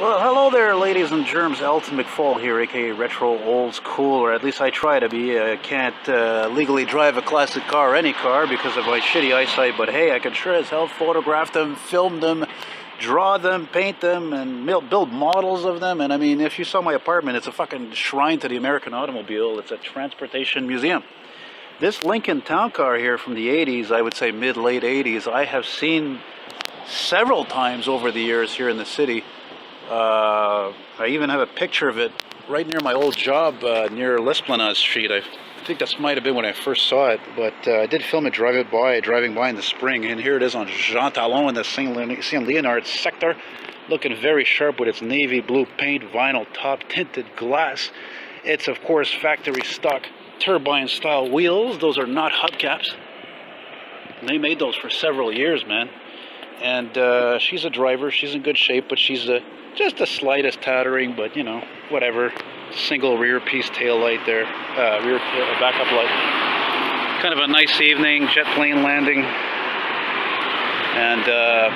Well, hello there, ladies and germs. Elton McFall here, aka Retro Old School, or at least I try to be. I can't uh, legally drive a classic car, or any car, because of my shitty eyesight, but hey, I can sure as hell photograph them, film them, draw them, paint them, and build models of them. And I mean, if you saw my apartment, it's a fucking shrine to the American automobile. It's a transportation museum. This Lincoln Town Car here from the 80s, I would say mid-late 80s, I have seen several times over the years here in the city. Uh, I even have a picture of it right near my old job uh, near L'Esplanade Street. I think this might have been when I first saw it, but uh, I did film it driving by, driving by in the spring, and here it is on Jean Talon in the St. Leonard sector, looking very sharp with its navy blue paint, vinyl top, tinted glass. It's of course factory stock turbine style wheels. Those are not hubcaps. They made those for several years, man. And uh, she's a driver. She's in good shape, but she's a just the slightest tattering, but you know, whatever. Single rear piece tail light there, uh, rear uh, backup light. Kind of a nice evening, jet plane landing. And uh,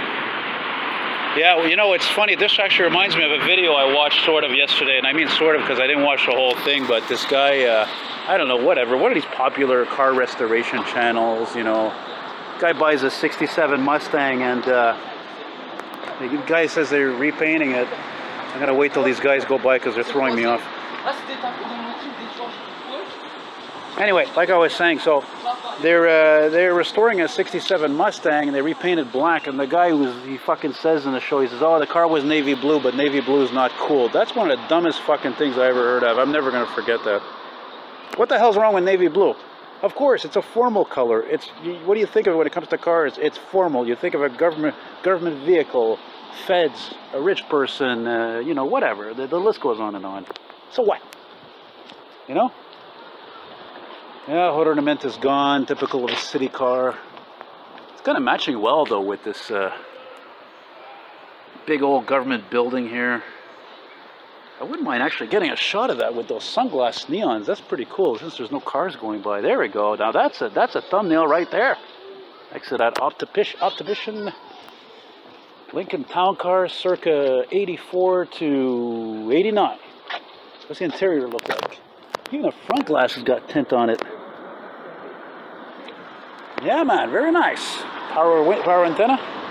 yeah, well, you know, it's funny. This actually reminds me of a video I watched sort of yesterday, and I mean sort of because I didn't watch the whole thing. But this guy, uh, I don't know, whatever. What are these popular car restoration channels? You know, guy buys a '67 Mustang and uh, the guy says they're repainting it. I'm gonna wait till these guys go by because they're throwing me off. Anyway, like I was saying, so they're uh, they're restoring a '67 Mustang and they repainted black. And the guy was he fucking says in the show, he says, "Oh, the car was navy blue, but navy blue is not cool." That's one of the dumbest fucking things I ever heard of. I'm never gonna forget that. What the hell's wrong with navy blue? Of course, it's a formal color. It's what do you think of when it comes to cars? It's formal. You think of a government government vehicle, feds, a rich person, uh, you know, whatever. The, the list goes on and on. So what? You know? Yeah, ornament is gone. Typical of a city car. It's kind of matching well though with this uh, big old government building here. I wouldn't mind actually getting a shot of that with those sunglass neons. That's pretty cool since there's no cars going by. There we go. Now that's a that's a thumbnail right there. Next to that Optibition Lincoln Town Car circa 84 to 89. What's the interior look like? Even the front glass has got tint on it. Yeah, man, very nice. Power power antenna.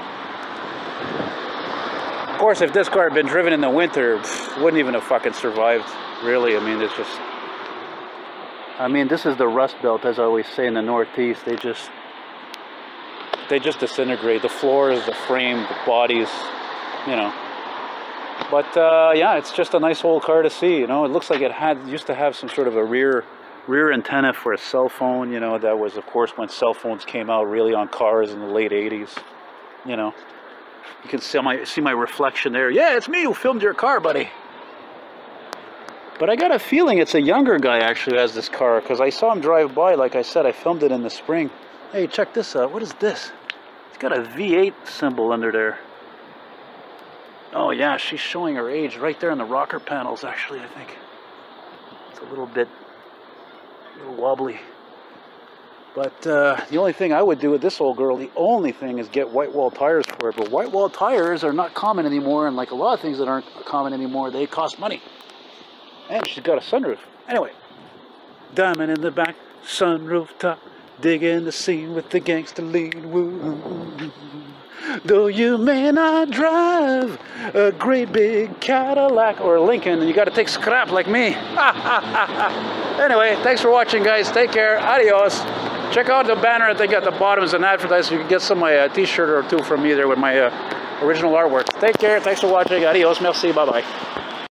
Of course, if this car had been driven in the winter, wouldn't even have fucking survived. Really, I mean, it's just. I mean, this is the rust belt, as I always say in the Northeast. They just. They just disintegrate. The floors, the frame, the bodies, you know. But uh, yeah, it's just a nice old car to see. You know, it looks like it had used to have some sort of a rear rear antenna for a cell phone. You know, that was of course when cell phones came out really on cars in the late '80s. You know. You can see my, see my reflection there. Yeah, it's me who filmed your car, buddy. But I got a feeling it's a younger guy actually who has this car because I saw him drive by. Like I said, I filmed it in the spring. Hey, check this out. What is this? It's got a V8 symbol under there. Oh yeah, she's showing her age right there in the rocker panels actually, I think. It's a little bit, a little wobbly. But uh, the only thing I would do with this old girl, the only thing is get white wall tires for it. But white wall tires are not common anymore, and like a lot of things that aren't common anymore, they cost money. And she's got a sunroof. Anyway, diamond in the back, sunroof top, digging the scene with the gangster lead. Woo. Though you may not drive a great big Cadillac or Lincoln, and you got to take scrap like me. anyway, thanks for watching, guys. Take care. Adios. Check out the banner I think at the bottom is an advertisement. You can get some my uh, t-shirt or two from me there with my uh, original artwork. Take care. Thanks for watching. Adios. Merci. Bye-bye.